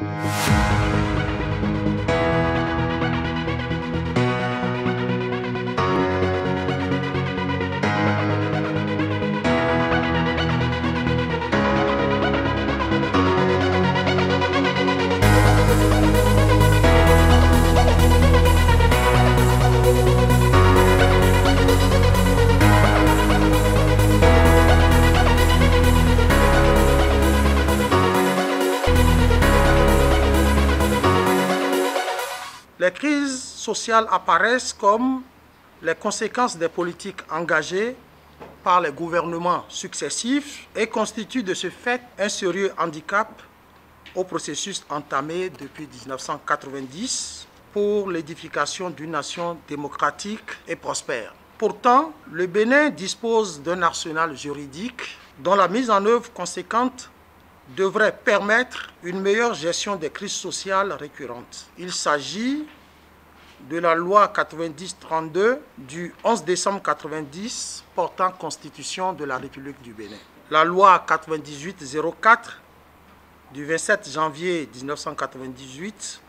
Thank. Les crises sociales apparaissent comme les conséquences des politiques engagées par les gouvernements successifs et constituent de ce fait un sérieux handicap au processus entamé depuis 1990 pour l'édification d'une nation démocratique et prospère. Pourtant, le Bénin dispose d'un arsenal juridique dont la mise en œuvre conséquente devrait permettre une meilleure gestion des crises sociales récurrentes. Il s'agit de la loi 90-32 du 11 décembre 90 portant constitution de la République du Bénin. La loi 98-04 du 27 janvier 1998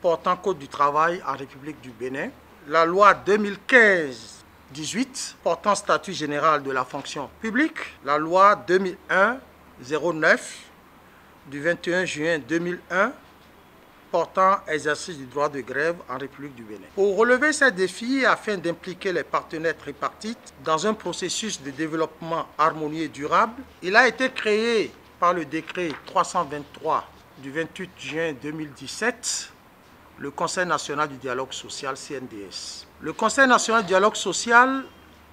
portant code du travail en République du Bénin. La loi 2015-18 portant statut général de la fonction publique. La loi 2001-09 du 21 juin 2001 portant exercice du droit de grève en République du Bénin. Pour relever ces défis afin d'impliquer les partenaires tripartites dans un processus de développement harmonieux et durable, il a été créé par le décret 323 du 28 juin 2017 le Conseil national du dialogue social CNDS. Le Conseil national du dialogue social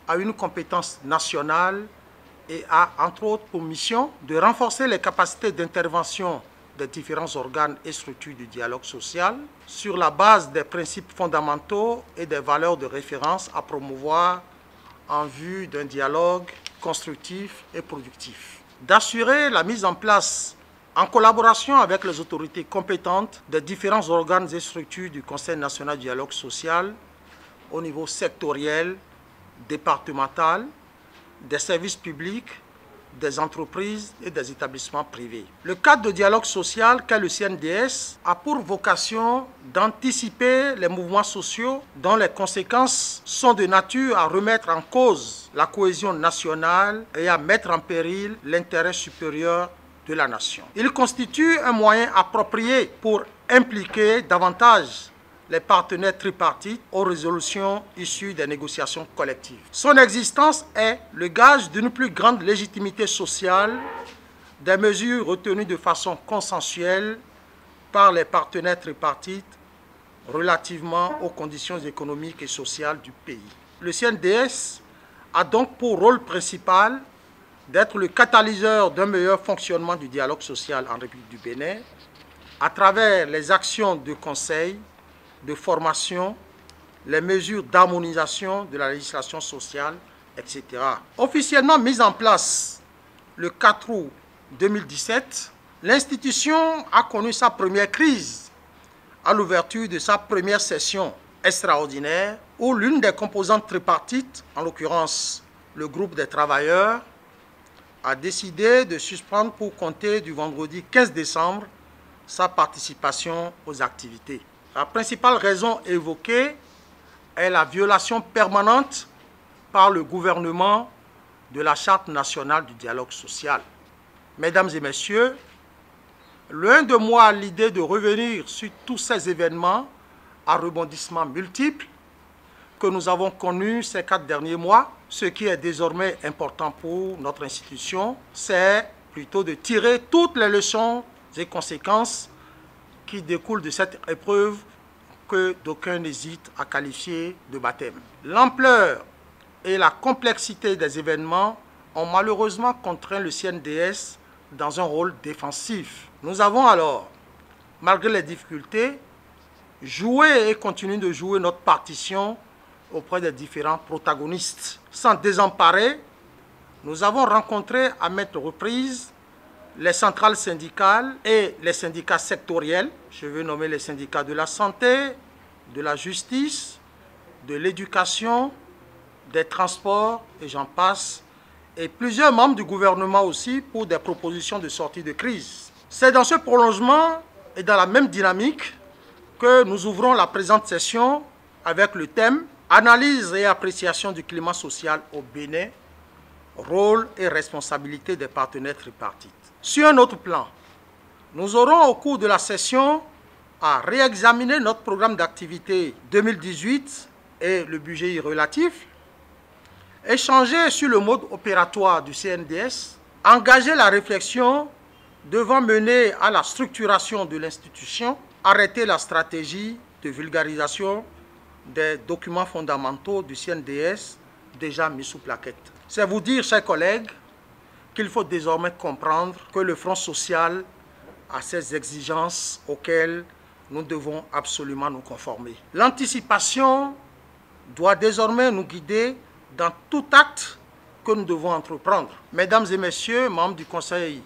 a une compétence nationale et a entre autres pour mission de renforcer les capacités d'intervention des différents organes et structures du dialogue social sur la base des principes fondamentaux et des valeurs de référence à promouvoir en vue d'un dialogue constructif et productif. D'assurer la mise en place, en collaboration avec les autorités compétentes des différents organes et structures du Conseil national du dialogue social au niveau sectoriel, départemental, des services publics, des entreprises et des établissements privés. Le cadre de dialogue social qu'est le CNDS a pour vocation d'anticiper les mouvements sociaux dont les conséquences sont de nature à remettre en cause la cohésion nationale et à mettre en péril l'intérêt supérieur de la nation. Il constitue un moyen approprié pour impliquer davantage les partenaires tripartites aux résolutions issues des négociations collectives. Son existence est le gage d'une plus grande légitimité sociale des mesures retenues de façon consensuelle par les partenaires tripartites relativement aux conditions économiques et sociales du pays. Le CNDS a donc pour rôle principal d'être le catalyseur d'un meilleur fonctionnement du dialogue social en République du Bénin à travers les actions de conseil, de formation, les mesures d'harmonisation de la législation sociale, etc. Officiellement mise en place le 4 août 2017, l'institution a connu sa première crise à l'ouverture de sa première session extraordinaire où l'une des composantes tripartites, en l'occurrence le groupe des travailleurs, a décidé de suspendre pour compter du vendredi 15 décembre sa participation aux activités. La principale raison évoquée est la violation permanente par le gouvernement de la Charte nationale du dialogue social. Mesdames et messieurs, loin de moi l'idée de revenir sur tous ces événements à rebondissements multiples que nous avons connus ces quatre derniers mois, ce qui est désormais important pour notre institution, c'est plutôt de tirer toutes les leçons et conséquences qui découle de cette épreuve que d'aucuns n'hésitent à qualifier de baptême. L'ampleur et la complexité des événements ont malheureusement contraint le CNDS dans un rôle défensif. Nous avons alors, malgré les difficultés, joué et continué de jouer notre partition auprès des différents protagonistes. Sans désemparer, nous avons rencontré à maintes reprises les centrales syndicales et les syndicats sectoriels. Je veux nommer les syndicats de la santé, de la justice, de l'éducation, des transports, et j'en passe, et plusieurs membres du gouvernement aussi pour des propositions de sortie de crise. C'est dans ce prolongement est dans la même dynamique que nous ouvrons la présente session avec le thème Analyse et appréciation du climat social au Bénin, rôle et responsabilité des partenaires tripartites. Sur un autre plan, nous aurons au cours de la session à réexaminer notre programme d'activité 2018 et le budget y relatif, échanger sur le mode opératoire du CNDS, engager la réflexion devant mener à la structuration de l'institution, arrêter la stratégie de vulgarisation des documents fondamentaux du CNDS déjà mis sous plaquette. C'est vous dire, chers collègues, qu'il faut désormais comprendre que le Front social a ces exigences auxquelles nous devons absolument nous conformer. L'anticipation doit désormais nous guider dans tout acte que nous devons entreprendre. Mesdames et messieurs, membres du Conseil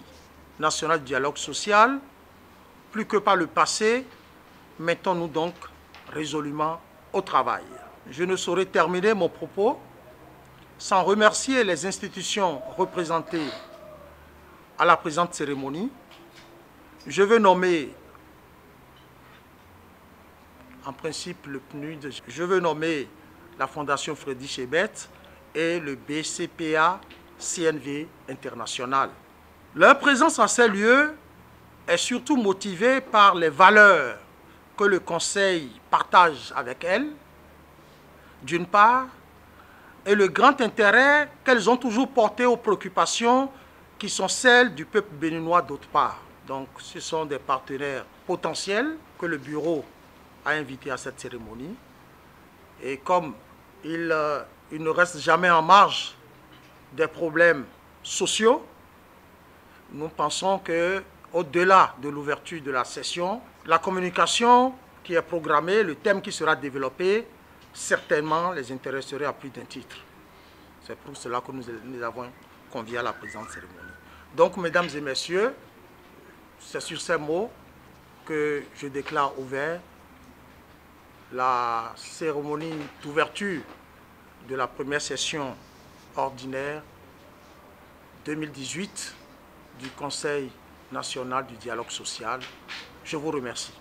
national du dialogue social, plus que par le passé, mettons-nous donc résolument au travail. Je ne saurais terminer mon propos sans remercier les institutions représentées à la présente cérémonie. Je veux nommer en principe le PNUD, je veux nommer la Fondation Freddy Chebet et le BCPA CNV International. Leur présence en ces lieux est surtout motivée par les valeurs que le Conseil partage avec elles, d'une part, et le grand intérêt qu'elles ont toujours porté aux préoccupations qui sont celles du peuple béninois d'autre part. Donc ce sont des partenaires potentiels que le bureau a invités à cette cérémonie. Et comme il, euh, ne reste jamais en marge des problèmes sociaux, nous pensons que au-delà de l'ouverture de la session, la communication qui est programmée, le thème qui sera développé, certainement les intéresserait à plus d'un titre. C'est pour cela que nous, nous avons convié à la présente cérémonie. Donc, mesdames et messieurs, c'est sur ces mots que je déclare ouvert la cérémonie d'ouverture de la première session ordinaire 2018 du Conseil national du dialogue social. Je vous remercie.